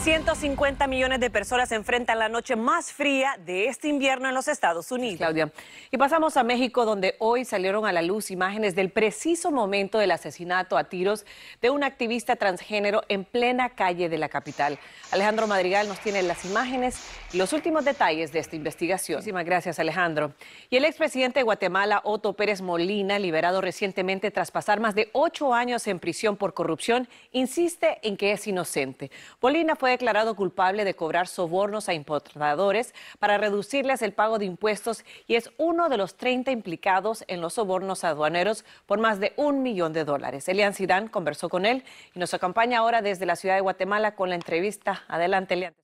150 millones de personas enfrentan la noche más fría de este invierno en los Estados Unidos. Claudia. Y pasamos a México, donde hoy salieron a la luz imágenes del preciso momento del asesinato a tiros de un activista transgénero en plena calle de la capital. Alejandro Madrigal nos tiene las imágenes y los últimos detalles de esta investigación. Muchísimas gracias, Alejandro. Y el expresidente de Guatemala, Otto Pérez Molina, liberado recientemente tras pasar más de ocho años en prisión por corrupción, insiste en que es inocente. Molina fue declarado culpable de cobrar sobornos a importadores para reducirles el pago de impuestos y es uno de los 30 implicados en los sobornos aduaneros por más de un millón de dólares. Elian Sidán conversó con él y nos acompaña ahora desde la ciudad de Guatemala con la entrevista. Adelante, Elian.